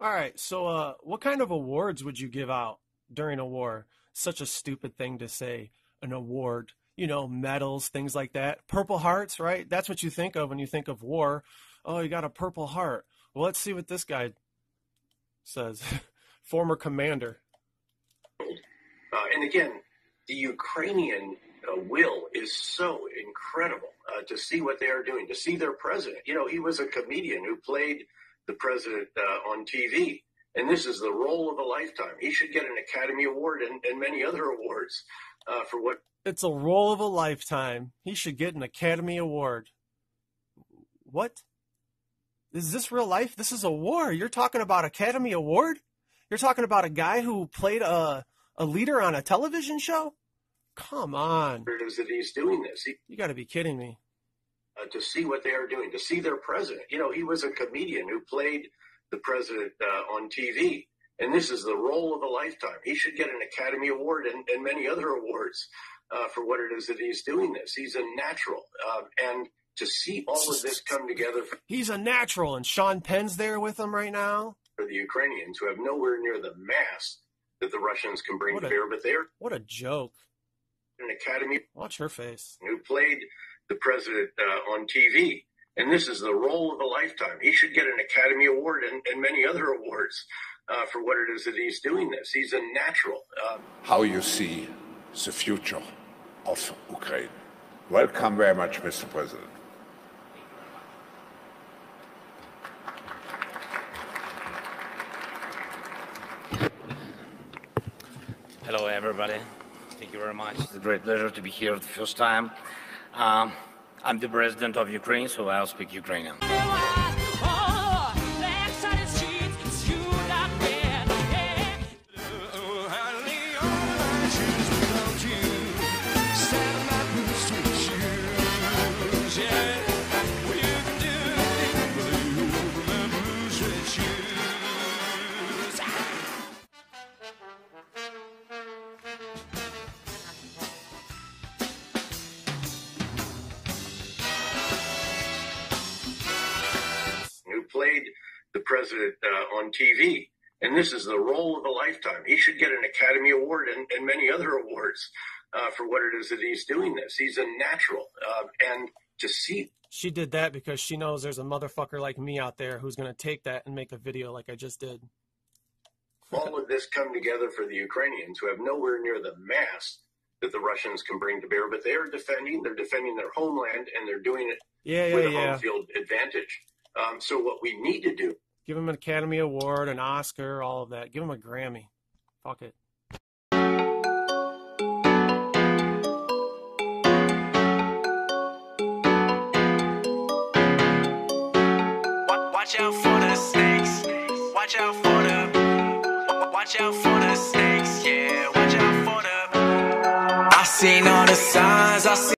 All right. So, uh, what kind of awards would you give out during a war? Such a stupid thing to say. An award, you know, medals, things like that. Purple Hearts, right? That's what you think of when you think of war. Oh, you got a Purple Heart. Well, let's see what this guy says. Former commander. Uh, and again, the Ukrainian uh, will is so incredible uh, to see what they are doing, to see their president. You know, he was a comedian who played the president uh, on TV. And this is the role of a lifetime. He should get an Academy Award and, and many other awards uh, for what. It's a role of a lifetime. He should get an Academy Award. What? Is this real life? This is a war. You're talking about Academy Award? You're talking about a guy who played a, a leader on a television show? Come on. It is that he's doing this. He, You got to be kidding me. Uh, to see what they are doing, to see their president. You know, he was a comedian who played the president uh, on TV. And this is the role of a lifetime. He should get an Academy Award and, and many other awards uh, for what it is that he's doing this. He's a natural. Uh, and to see all of this come together for He's a natural, and Sean Penn's there with him right now. For the Ukrainians who have nowhere near the mass that the Russians can bring What to a- bear, but they're What a joke. an Academy Watch her face. who played the president uh, on TV. And this is the role of a lifetime. He should get an Academy Award and, and many other awards uh, for what it is that he's doing this. He's a natural. Uh, how you see the future of Ukraine. Welcome very much, Mr. President. Hello, everybody. Thank you very much. It's a great pleasure to be here the first time. Um, I'm the president of Ukraine, so I'll speak Ukrainian. The president uh, on TV. And this is the role of a lifetime. He should get an Academy Award and, and many other awards uh, for what it is that he's doing this. He's a natural. Uh, and to see She did that because she knows there's a motherfucker like me out there who's going to take that and make a video like I just did. all of this come together for the Ukrainians who have nowhere near the mass that the Russians can bring to bear, but they are defending, they're defending their homeland and they're doing it Yeah, with a yeah. home field advantage. Um, so what we need to do Give him an Academy Award, an Oscar, all of that. Give him a Grammy. Fuck it. Watch out for the snakes. Watch out for the. Watch out for the snakes. Yeah, watch out for the. I seen all the signs. I seen.